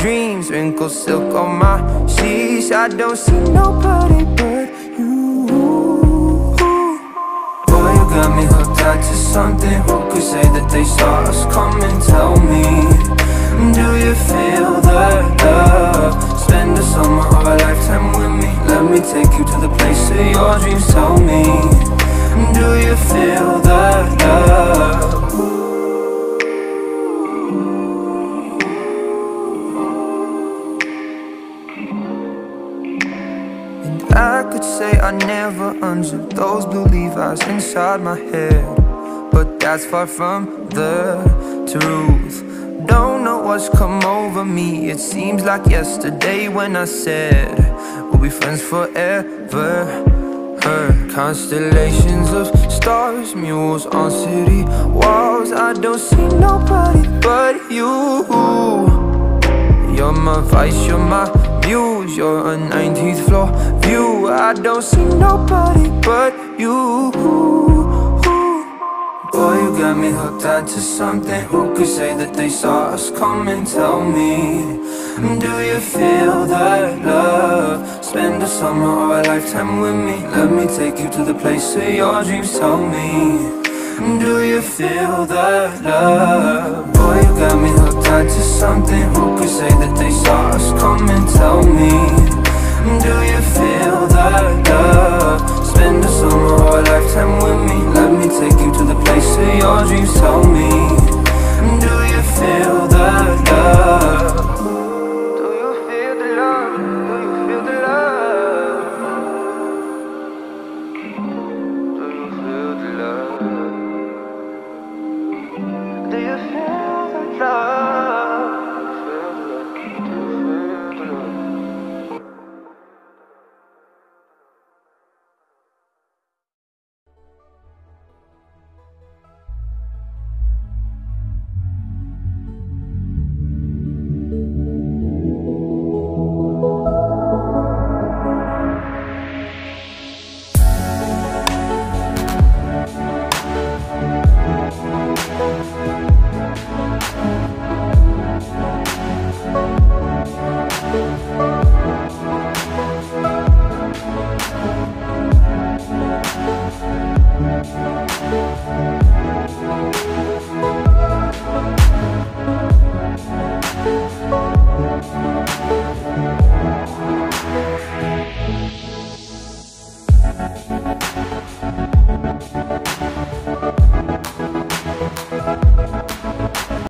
dreams, wrinkled silk on my sheets, I don't see nobody but you. Boy, you got me hooked on to something. Who could say that they saw us coming? Tell me, do you feel the love? Spend the summer of a lifetime with me. Let me take you to the place of your dreams. Tell me, do you feel I could say I never unzipped those blue Levi's inside my head. But that's far from the truth. Don't know what's come over me. It seems like yesterday when I said we'll be friends forever. Her constellations of stars, mules on city walls. I don't see nobody but you. You're my vice, you're my muse, you're a 19th floor view. I don't see nobody but you. Boy, you got me hooked on to something. Who could say that they saw us coming? Tell me, do you feel that love? Spend a summer or a lifetime with me. Let me take you to the place of your dreams. Tell me. Do you feel that love? Boy,